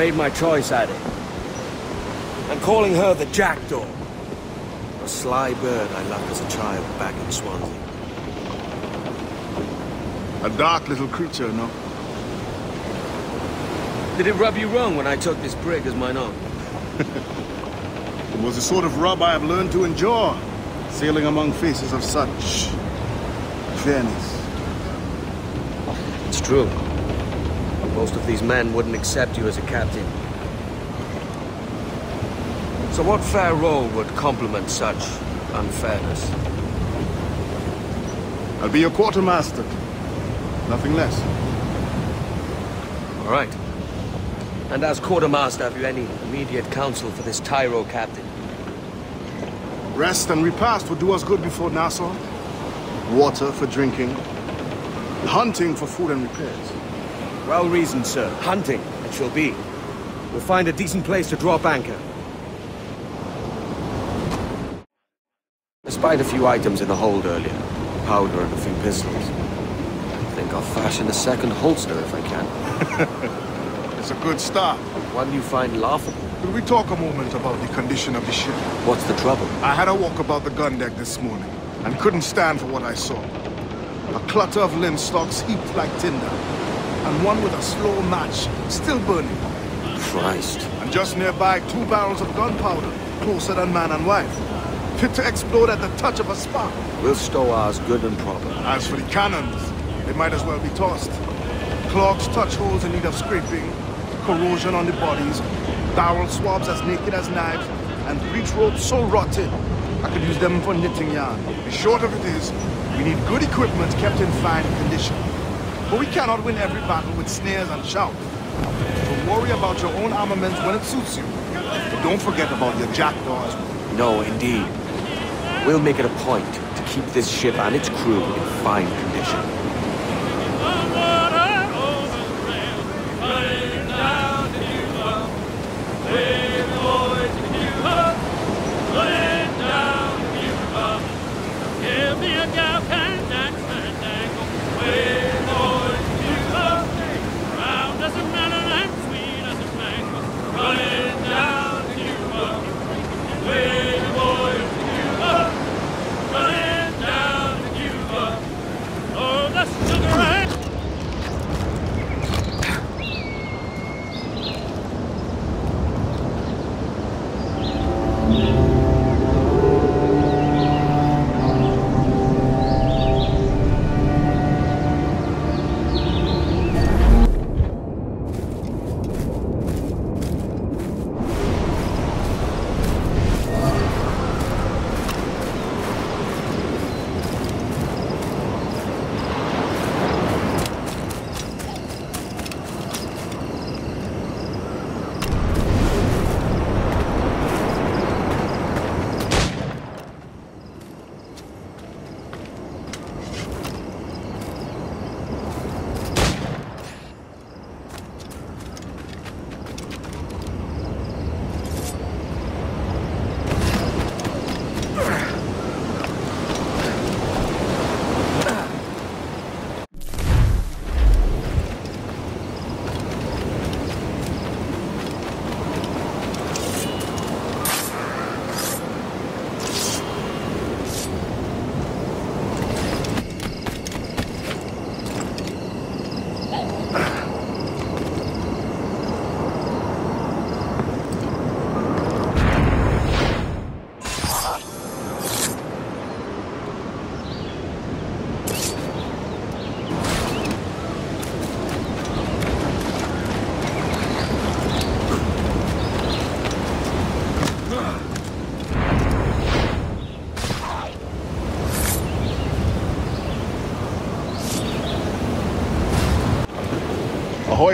Made my choice, Ade. I'm calling her the Jackdaw. A sly bird I loved as a child back in Swansea. A dark little creature, no? Did it rub you wrong when I took this brig as mine own? It was the sort of rub I have learned to endure, sailing among faces of such... fairness. It's true. Most of these men wouldn't accept you as a captain. So what fair role would complement such unfairness? I'll be your quartermaster. Nothing less. All right. And as quartermaster, have you any immediate counsel for this Tyro captain? Rest and repast would do us good before Nassau. Water for drinking. Hunting for food and repairs. Well reasoned, sir. Hunting, it shall be. We'll find a decent place to drop anchor. Despite a few items in the hold earlier, powder and a few pistols, I think I'll fashion a second holster if I can. It's a good start. One you find laughable. Could we talk a moment about the condition of the ship? What's the trouble? I had a walk about the gun deck this morning, and couldn't stand for what I saw. A clutter of linstocks heaped like tinder, and one with a slow match, still burning. Christ. And just nearby, two barrels of gunpowder, closer than man and wife. Fit to explode at the touch of a spark. We'll stow ours good and proper. As for the cannons, they might as well be tossed. Clogs touch holes in need of scraping, corrosion on the bodies, barrel swabs as naked as knives, and breech ropes so rotted, I could use them for knitting yarn. The short of it is, we need good equipment kept in fine condition. But we cannot win every battle with snares and shouts. So worry about your own armaments when it suits you. But don't forget about your jackdaws. No, indeed. We'll make it a point to keep this ship and its crew in fine condition.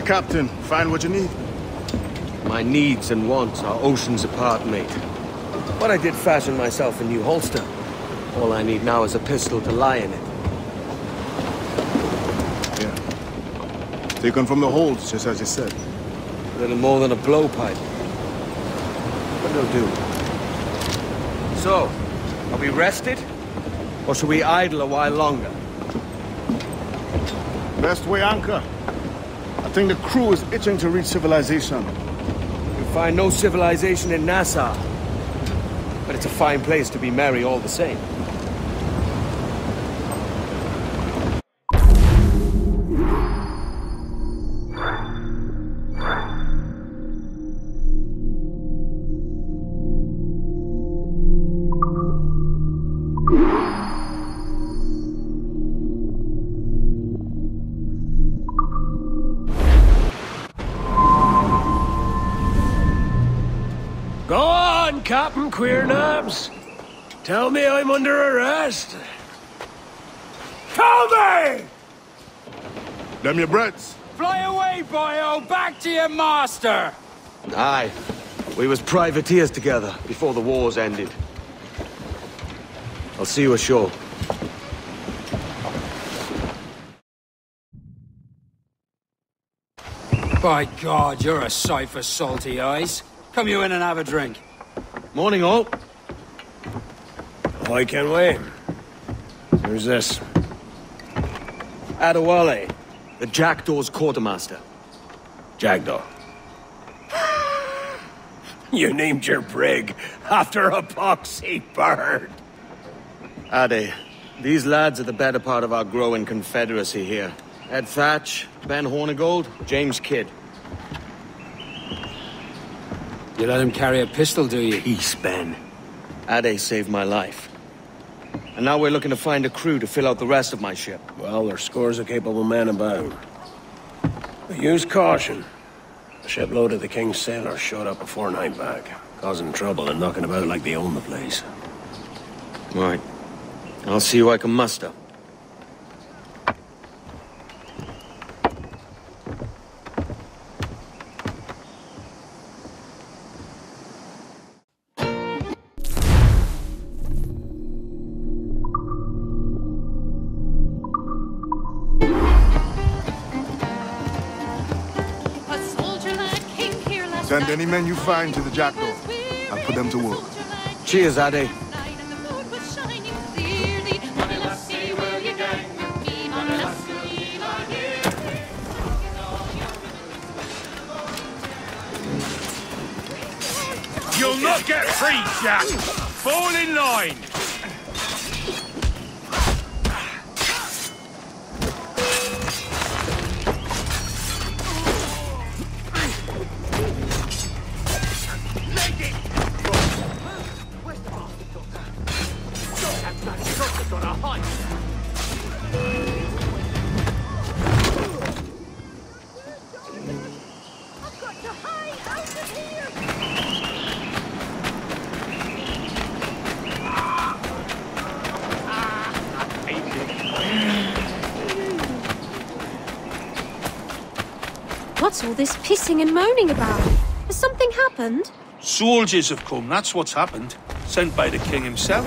Captain. Find what you need. My needs and wants are oceans apart, mate. But I did fashion myself a new holster. All I need now is a pistol to lie in it. Yeah. Taken from the holds, just as you said. A little more than a blowpipe. But it'll do. So, are we rested? Or should we idle a while longer? Best weigh anchor. A think the crew is itching to reach civilization. You find no civilization in Nassau. But it's a fine place to be merry all the same. On, Captain Queernabs. Tell me I'm under arrest. Tell me! Them your breads. Fly away, boyo! Back to your master! Aye. We was privateers together before the wars ended. I'll see you ashore. By God, you're a sight for salty eyes. Come you in and have a drink. Morning, all. I can wait. Who's this? Adewale, the Jackdaw's quartermaster. Jackdaw. you named your brig after a poxy bird. Ade, these lads are the better part of our growing confederacy here. Ed Thatch, Ben Hornigold, James Kidd. You let him carry a pistol, do you? Peace, Ben. Ade saved my life. And now we're looking to find a crew to fill out the rest of my ship. Well, there's scores of capable men about. But use caution. A shipload of the King's sailors showed up before night back, causing trouble and knocking about like they own the place. Right. I'll see who I can muster. Send any men you find to the Jackdaw. I'll put them to work. Cheers, Ade. You'll not get free, Jack! Fall in line! What's all this pissing and moaning about? Has something happened? Soldiers have come, that's what's happened. Sent by the king himself.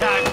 Hey,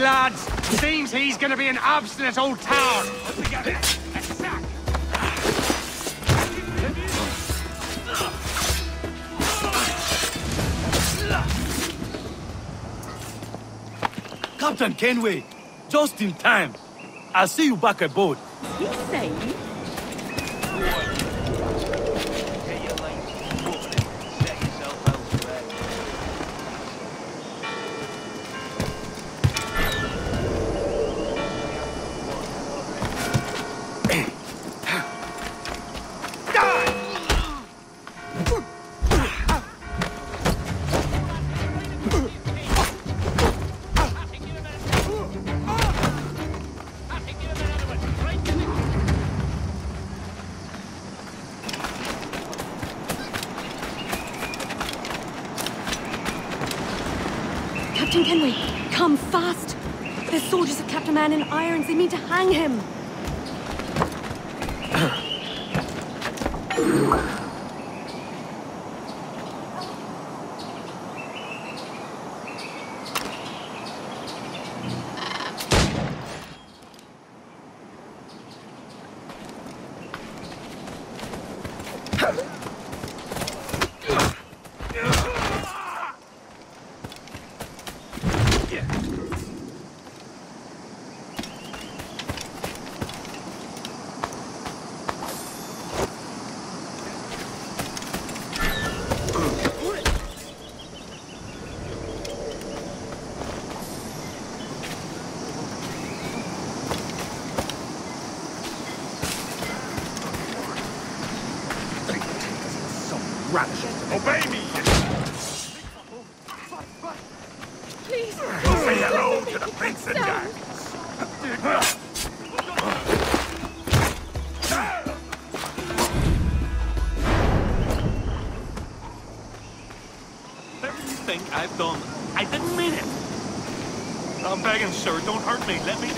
lads. Seems he's gonna be an obstinate old tower. Captain Kenway, just in time. I'll see you back aboard. He's saying Captain Man in irons. They mean to hang him. I didn't mean it. I'm begging, sir, don't hurt me. Let me...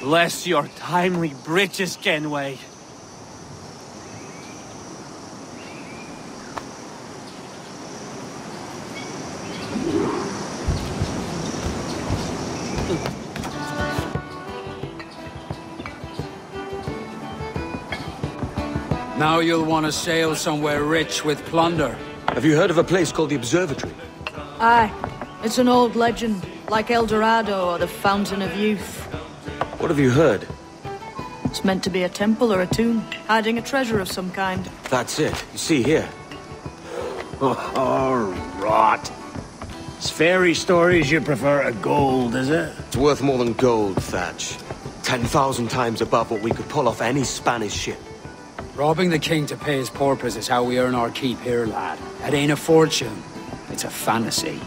Bless your timely breeches, Kenway. Now you'll want to sail somewhere rich with plunder. Have you heard of a place called the Observatory? Aye. It's an old legend, like El Dorado or the Fountain of Youth. What have you heard? It's meant to be a temple or a tomb, hiding a treasure of some kind. That's it. You see here. Oh, rot. It's fairy stories you prefer to gold, is it? It's worth more than gold, Thatch. Ten thousand times above what we could pull off any Spanish ship. Robbing the king to pay his porpoise is how we earn our keep here, lad. It ain't a fortune. It's a fantasy.